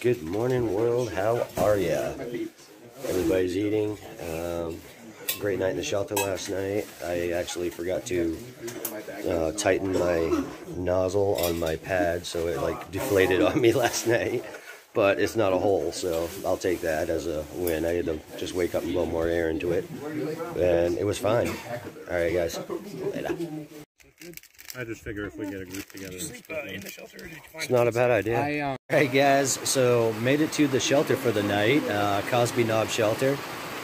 Good morning, world. How are ya? Everybody's eating. Um, great night in the shelter last night. I actually forgot to uh, tighten my nozzle on my pad, so it like deflated on me last night. But it's not a hole, so I'll take that as a win. I had to just wake up and blow more air into it, and it was fine. All right, guys. Later. I just figure if we get a group together, and split them. It's not a bad idea. I um, Hey guys, so made it to the shelter for the night, uh, Cosby Knob Shelter.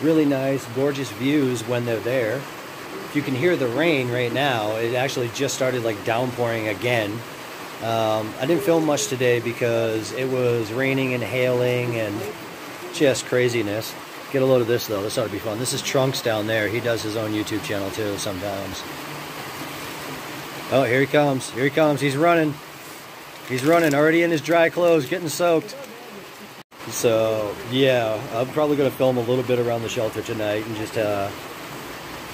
Really nice, gorgeous views when they're there. If you can hear the rain right now, it actually just started like downpouring again. Um, I didn't film much today because it was raining and hailing and just craziness. Get a load of this though, this ought to be fun. This is Trunks down there. He does his own YouTube channel too sometimes. Oh, here he comes. Here he comes. He's running. He's running, already in his dry clothes, getting soaked. So, yeah, I'm probably going to film a little bit around the shelter tonight and just, uh,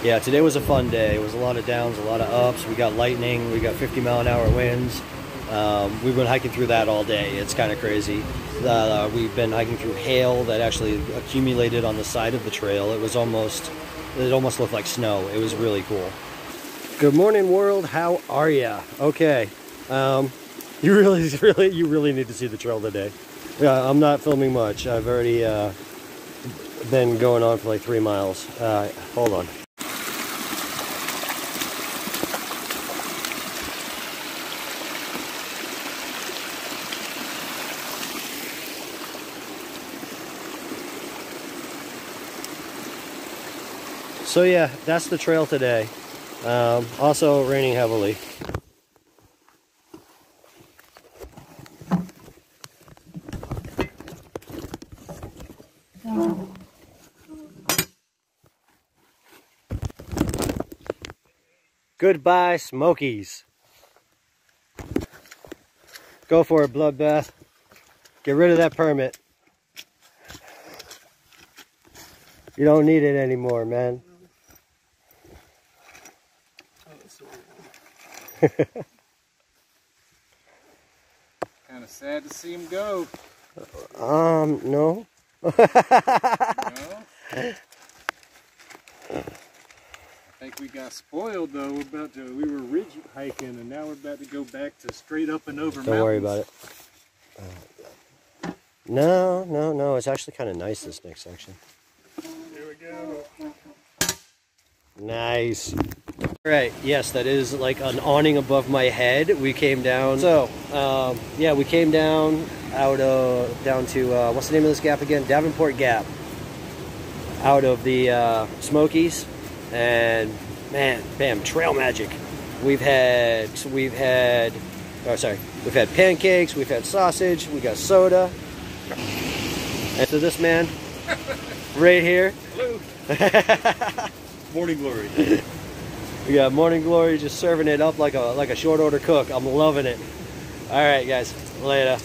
yeah, today was a fun day. It was a lot of downs, a lot of ups. We got lightning, we got 50 mile an hour winds. Um, we've been hiking through that all day. It's kind of crazy. Uh, we've been hiking through hail that actually accumulated on the side of the trail. It was almost, it almost looked like snow. It was really cool. Good morning, world. How are ya? Okay. Um, you really, really, you really need to see the trail today. Yeah, I'm not filming much. I've already uh, been going on for like three miles. Uh, hold on. So yeah, that's the trail today. Um, also raining heavily. Goodbye, Smokies. Go for it, Bloodbath. Get rid of that permit. You don't need it anymore, man. kind of sad to see him go. Um, no. Know? I think we got spoiled though. We're about to. We were ridge hiking, and now we're about to go back to straight up and over. Don't worry about it. Uh, no, no, no. It's actually kind of nice, this next section. Here we go. Nice. All right, yes, that is like an awning above my head. We came down. So, um, yeah, we came down out of, down to, uh, what's the name of this gap again? Davenport Gap. Out of the uh, Smokies. And man, bam, trail magic. We've had, we've had, oh, sorry, we've had pancakes, we've had sausage, we got soda. And so this man, right here, Hello. Morning glory. We got Morning Glory just serving it up like a like a short order cook. I'm loving it. All right, guys. Later.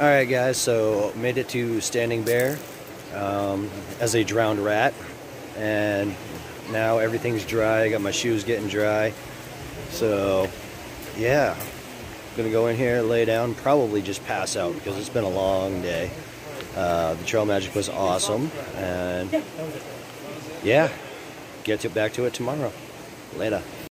All right, guys. So made it to Standing Bear um, as a drowned rat, and now everything's dry. I got my shoes getting dry. So, yeah, gonna go in here, lay down, probably just pass out because it's been a long day. Uh, the trail magic was awesome, and yeah, get to back to it tomorrow. Later.